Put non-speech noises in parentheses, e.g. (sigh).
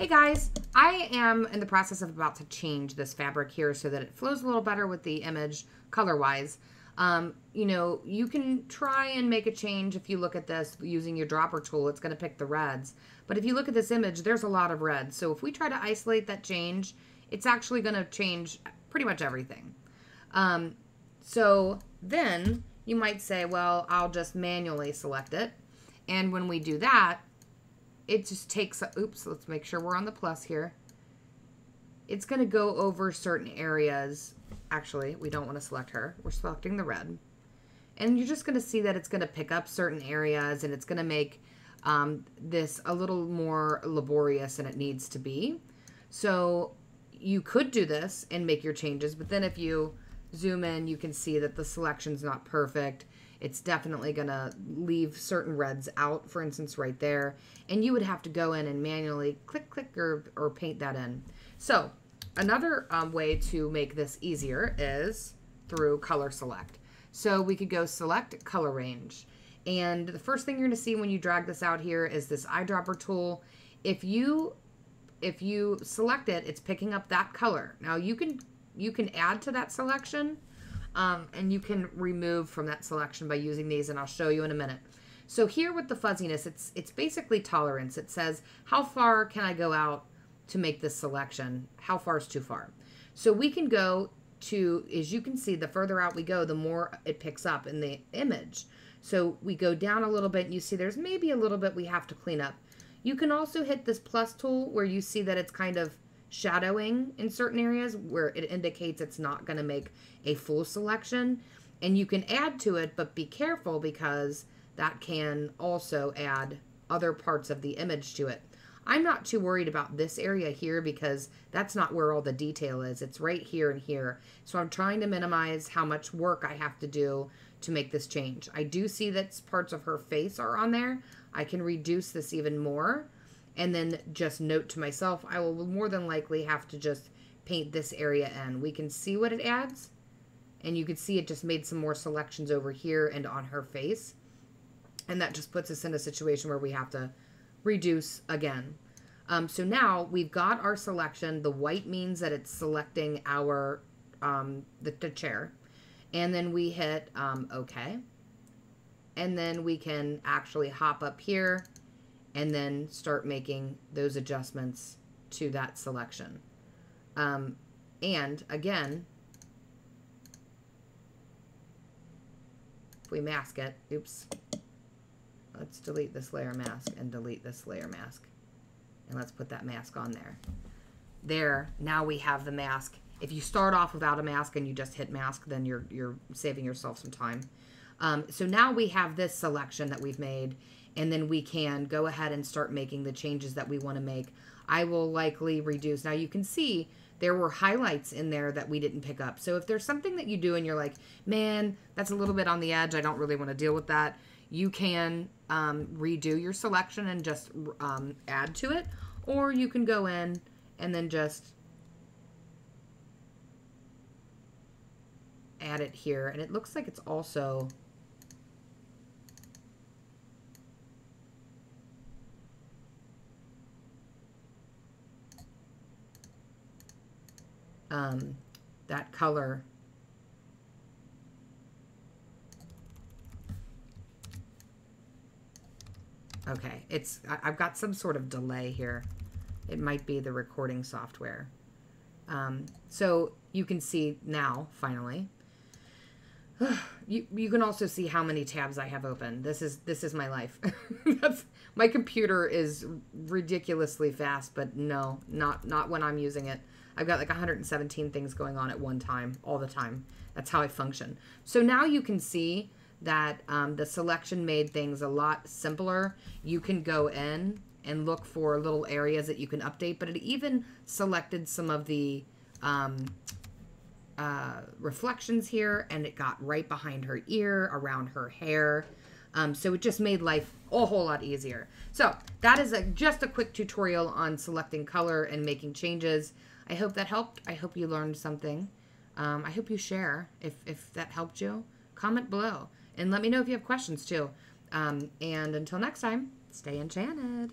Hey guys, I am in the process of about to change this fabric here so that it flows a little better with the image color-wise. Um, you know, you can try and make a change if you look at this using your dropper tool. It's going to pick the reds. But if you look at this image, there's a lot of reds. So if we try to isolate that change, it's actually going to change pretty much everything. Um, so then you might say, well, I'll just manually select it. And when we do that, it just takes, oops, let's make sure we're on the plus here. It's going to go over certain areas. Actually, we don't want to select her. We're selecting the red. And you're just going to see that it's going to pick up certain areas and it's going to make um, this a little more laborious than it needs to be. So you could do this and make your changes, but then if you zoom in, you can see that the selection's not perfect. It's definitely going to leave certain reds out, for instance, right there. And you would have to go in and manually click, click, or, or paint that in. So another um, way to make this easier is through color select. So we could go select color range. And the first thing you're going to see when you drag this out here is this eyedropper tool. If you if you select it, it's picking up that color. Now you can you can add to that selection um, and you can remove from that selection by using these and I'll show you in a minute. So here with the fuzziness, it's it's basically tolerance. It says how far can I go out to make this selection? How far is too far? So we can go to, as you can see, the further out we go, the more it picks up in the image. So we go down a little bit and you see there's maybe a little bit we have to clean up. You can also hit this plus tool where you see that it's kind of shadowing in certain areas where it indicates it's not going to make a full selection. And you can add to it, but be careful because that can also add other parts of the image to it. I'm not too worried about this area here because that's not where all the detail is. It's right here and here. So I'm trying to minimize how much work I have to do to make this change. I do see that parts of her face are on there. I can reduce this even more and then just note to myself, I will more than likely have to just paint this area in. We can see what it adds and you can see it just made some more selections over here and on her face. And that just puts us in a situation where we have to reduce again. Um, so now we've got our selection. The white means that it's selecting our um, the, the chair and then we hit um, OK. And then we can actually hop up here and then start making those adjustments to that selection. Um, and again, if we mask it, oops, let's delete this layer mask and delete this layer mask. And let's put that mask on there. There, now we have the mask if you start off without a mask and you just hit mask, then you're, you're saving yourself some time. Um, so now we have this selection that we've made, and then we can go ahead and start making the changes that we want to make. I will likely reduce. Now you can see there were highlights in there that we didn't pick up. So if there's something that you do and you're like, man, that's a little bit on the edge, I don't really want to deal with that, you can um, redo your selection and just um, add to it. Or you can go in and then just add it here. And it looks like it's also... Um, that color Okay, it's I've got some sort of delay here. It might be the recording software. Um, so you can see now, finally, (sighs) you you can also see how many tabs I have open. This is this is my life. (laughs) That's my computer is ridiculously fast, but no, not not when I'm using it. I've got like 117 things going on at one time, all the time. That's how I function. So now you can see that um, the selection made things a lot simpler. You can go in and look for little areas that you can update, but it even selected some of the um, uh, reflections here and it got right behind her ear, around her hair. Um, so it just made life a whole lot easier. So that is a, just a quick tutorial on selecting color and making changes. I hope that helped. I hope you learned something. Um, I hope you share if, if that helped you. Comment below and let me know if you have questions too. Um, and until next time, stay enchanted.